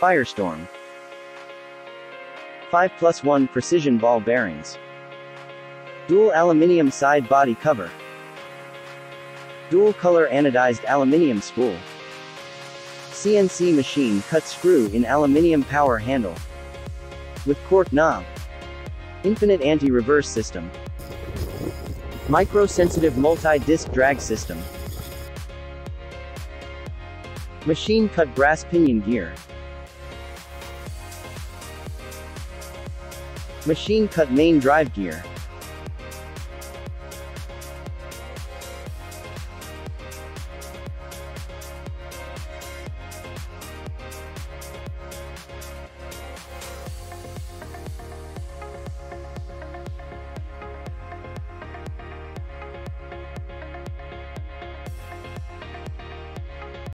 Firestorm. 5 plus 1 precision ball bearings. Dual aluminium side body cover. Dual color anodized aluminium spool. CNC machine cut screw in aluminium power handle. With cork knob. Infinite anti-reverse system. Micro-sensitive multi-disc drag system. Machine cut brass pinion gear. Machine cut main drive gear.